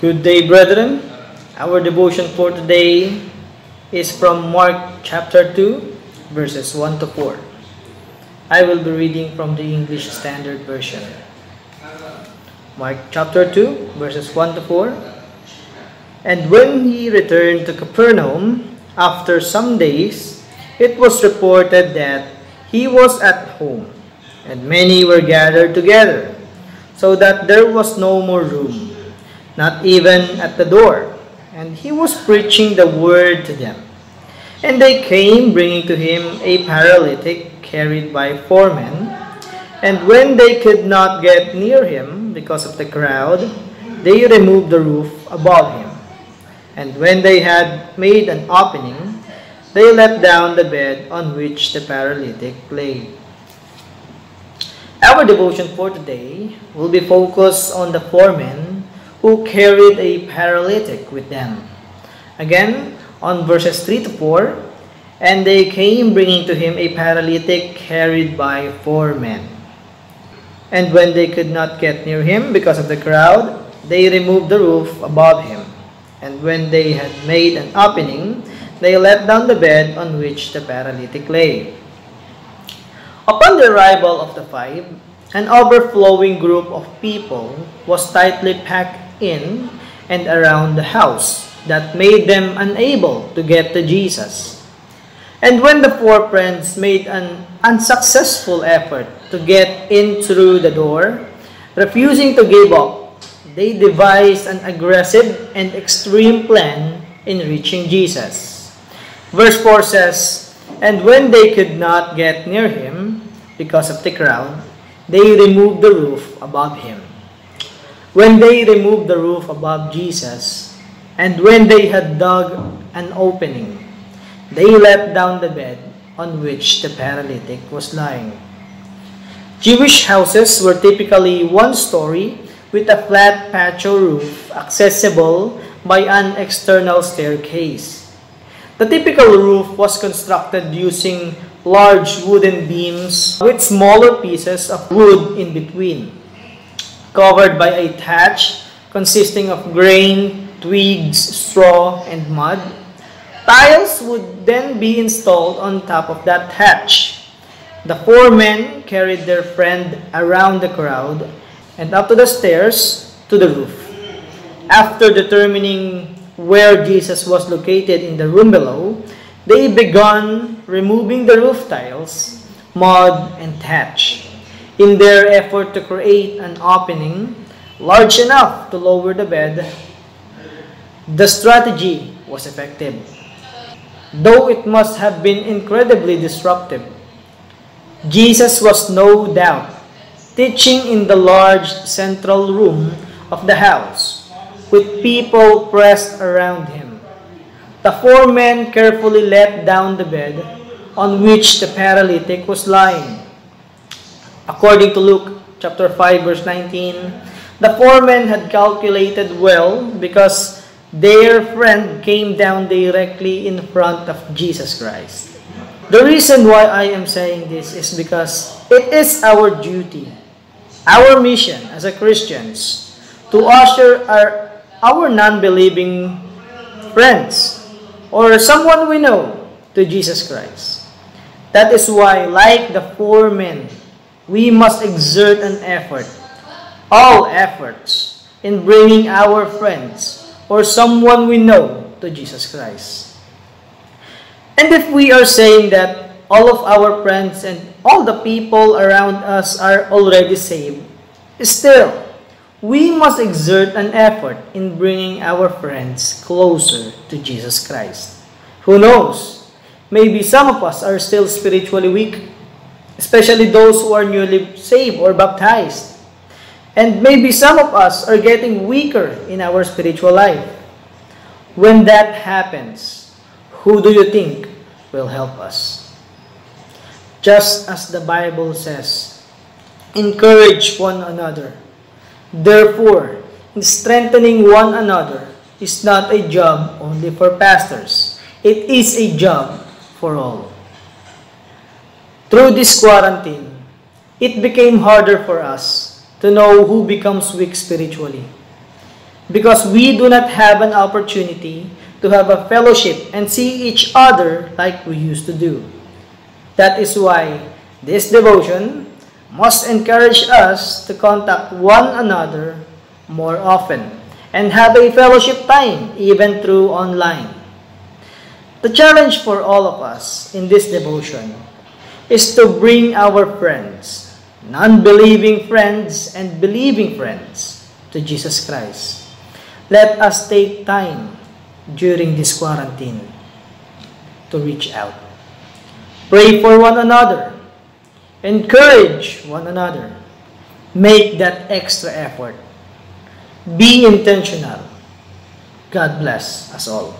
Good day, brethren. Our devotion for today is from Mark chapter 2, verses 1 to 4. I will be reading from the English Standard Version. Mark chapter 2, verses 1 to 4. And when he returned to Capernaum, after some days, it was reported that he was at home, and many were gathered together, so that there was no more room, not even at the door. And he was preaching the word to them. And they came, bringing to him a paralytic carried by four men. And when they could not get near him because of the crowd, they removed the roof above him. And when they had made an opening, they let down the bed on which the paralytic lay. Our devotion for today will be focused on the four men who carried a paralytic with them. Again, on verses 3 to 4, and they came bringing to him a paralytic carried by four men. And when they could not get near him because of the crowd, they removed the roof above him. And when they had made an opening, they let down the bed on which the paralytic lay. Upon the arrival of the five, an overflowing group of people was tightly packed in and around the house that made them unable to get to Jesus. And when the four friends made an unsuccessful effort to get in through the door, refusing to give up they devised an aggressive and extreme plan in reaching Jesus. Verse 4 says, And when they could not get near him because of the crowd, they removed the roof above him. When they removed the roof above Jesus, and when they had dug an opening, they let down the bed on which the paralytic was lying. Jewish houses were typically one story with a flat patio roof accessible by an external staircase. The typical roof was constructed using large wooden beams with smaller pieces of wood in between, covered by a thatch consisting of grain, twigs, straw, and mud. Tiles would then be installed on top of that thatch. The four men carried their friend around the crowd and up to the stairs to the roof. After determining where Jesus was located in the room below, they began removing the roof tiles, mud, and thatch in their effort to create an opening large enough to lower the bed. The strategy was effective, though it must have been incredibly disruptive. Jesus was no doubt teaching in the large central room of the house, with people pressed around him. The four men carefully let down the bed on which the paralytic was lying. According to Luke chapter 5 verse 19, the four men had calculated well because their friend came down directly in front of Jesus Christ. The reason why I am saying this is because it is our duty our mission as a Christians to usher our, our non-believing friends or someone we know to Jesus Christ. That is why, like the four men, we must exert an effort, all efforts, in bringing our friends or someone we know to Jesus Christ. And if we are saying that all of our friends and all the people around us are already saved, still, we must exert an effort in bringing our friends closer to Jesus Christ. Who knows? Maybe some of us are still spiritually weak, especially those who are newly saved or baptized. And maybe some of us are getting weaker in our spiritual life. When that happens, who do you think will help us? just as the Bible says. Encourage one another. Therefore, strengthening one another is not a job only for pastors. It is a job for all. Through this quarantine, it became harder for us to know who becomes weak spiritually. because we do not have an opportunity to have a fellowship and see each other like we used to do. That is why this devotion must encourage us to contact one another more often and have a fellowship time even through online. The challenge for all of us in this devotion is to bring our friends, non-believing friends and believing friends, to Jesus Christ. Let us take time during this quarantine to reach out. Pray for one another. Encourage one another. Make that extra effort. Be intentional. God bless us all.